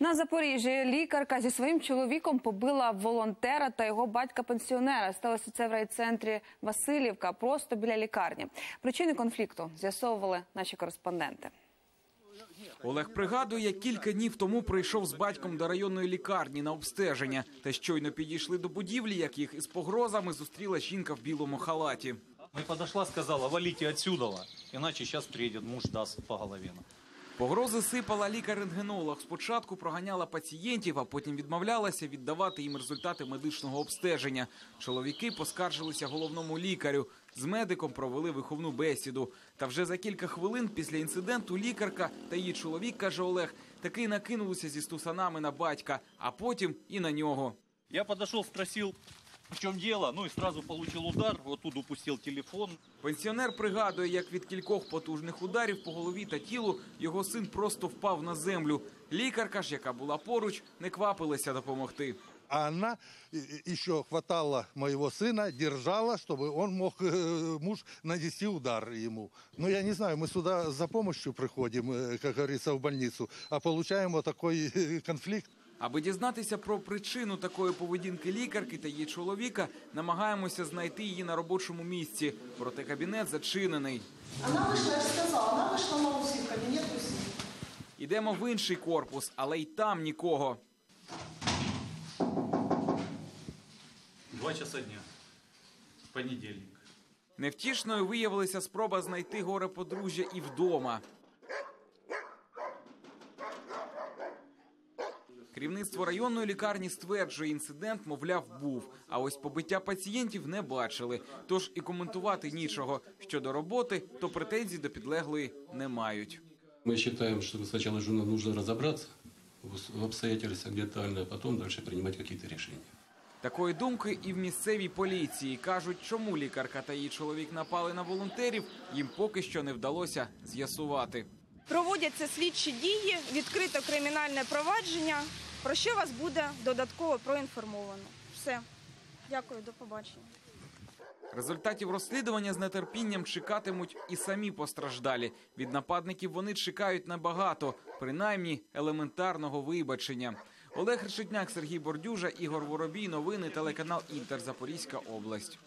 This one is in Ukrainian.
На Запоріжжі лікарка зі своїм чоловіком побила волонтера та його батька-пенсіонера. Сталося це в райцентрі Васильівка, просто біля лікарні. Причини конфлікту з'ясовували наші кореспонденти. Олег пригадує, кілька днів тому прийшов з батьком до районної лікарні на обстеження. Та щойно підійшли до будівлі, як їх із погрозами зустріла жінка в білому халаті. Ну и подошла, сказала, валите отсюда, иначе сейчас приедет муж, даст по голове. Погрози сипала лікар-рентгенолог. Спочатку проганяла пацієнтів, а потім відмовлялася віддавати їм результати медичного обстеження. Чоловіки поскаржилися головному лікарю. З медиком провели виховну бесіду. Та вже за кілька хвилин після інциденту лікарка та її чоловік, каже Олег, таки накинулися зі стусанами на батька, а потім і на нього. Я подошел, спросил, в чем дело, ну и сразу получил удар, вот тут упустил телефон. Пенсіонер пригадує, як від кількох потужних ударів по голові та тілу його син просто впав на землю. Лікарка ж, яка була поруч, не квапилася допомогти. А она э, еще хватала моего сына, держала, чтобы он мог, э, муж, нанести удар ему. Ну, я не знаю, мы сюда за помощью приходим, э, как говорится, в больницу, а получаем вот такой э, конфликт. Аби дізнатися про причину такої поведінки лікарки та її чоловіка, намагаємося знайти її на робочому місці. Проте кабінет зачинений. Она вышла, я сказала, она вышла на УЗИ, в кабинет УЗИ. Ідемо в інший корпус, але й там нікого. Два часа дня, понедельник. Невтішною виявилася спроба знайти горе подружжя і вдома. Керівництво районної лікарні стверджує, інцидент, мовляв, був. А ось побиття пацієнтів не бачили. Тож і коментувати нічого. Щодо роботи, то претензій до підлеглої не мають. Считаем, что сначала же нам нужно в обстоятельствах детально, а потом дальше принимать какие-то решения. Такої думки і в місцевій поліції кажуть, чому лікарка та її чоловік напали на волонтерів, їм поки що не вдалося з'ясувати. Проводяться слідчі дії, відкрито кримінальне провадження, про що вас буде додатково проінформовано. Все. Дякую, до побачення. Результатів розслідування з нетерпінням чекатимуть і самі постраждалі. Від нападників вони чекають набагато, принаймні елементарного вибачення. Олег Решетняк, Сергій Бордюжа, Ігор Воробій. Новини телеканал Інтер Запорізька область.